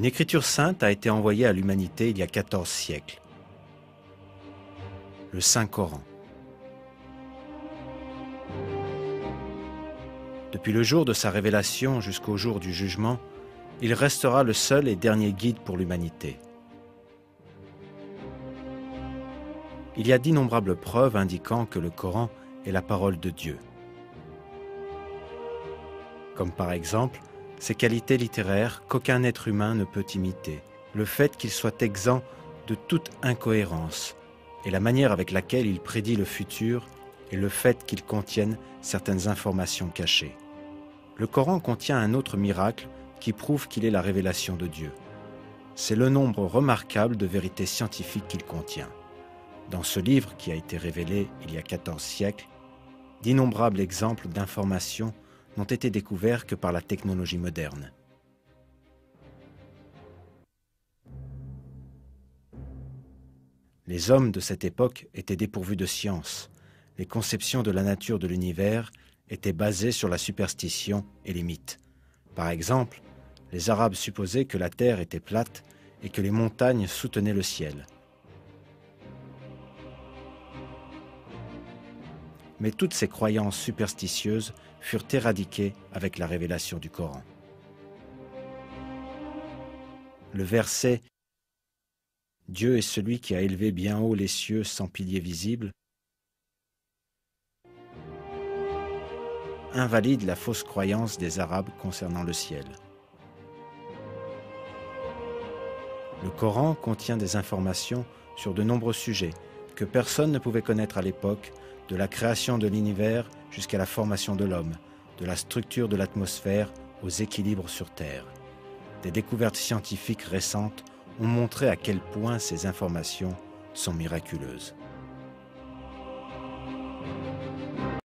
Une écriture sainte a été envoyée à l'humanité il y a 14 siècles. Le Saint-Coran. Depuis le jour de sa révélation jusqu'au jour du jugement, il restera le seul et dernier guide pour l'humanité. Il y a d'innombrables preuves indiquant que le Coran est la parole de Dieu. Comme par exemple ses qualités littéraires qu'aucun être humain ne peut imiter, le fait qu'il soit exempt de toute incohérence, et la manière avec laquelle il prédit le futur, et le fait qu'il contienne certaines informations cachées. Le Coran contient un autre miracle qui prouve qu'il est la révélation de Dieu. C'est le nombre remarquable de vérités scientifiques qu'il contient. Dans ce livre qui a été révélé il y a 14 siècles, d'innombrables exemples d'informations n'ont été découverts que par la technologie moderne. Les hommes de cette époque étaient dépourvus de science. Les conceptions de la nature de l'univers étaient basées sur la superstition et les mythes. Par exemple, les Arabes supposaient que la terre était plate et que les montagnes soutenaient le ciel. Mais toutes ces croyances superstitieuses furent éradiquées avec la révélation du Coran. Le verset Dieu est celui qui a élevé bien haut les cieux sans piliers visibles invalide la fausse croyance des Arabes concernant le ciel. Le Coran contient des informations sur de nombreux sujets que personne ne pouvait connaître à l'époque, de la création de l'univers jusqu'à la formation de l'homme, de la structure de l'atmosphère aux équilibres sur Terre. Des découvertes scientifiques récentes ont montré à quel point ces informations sont miraculeuses.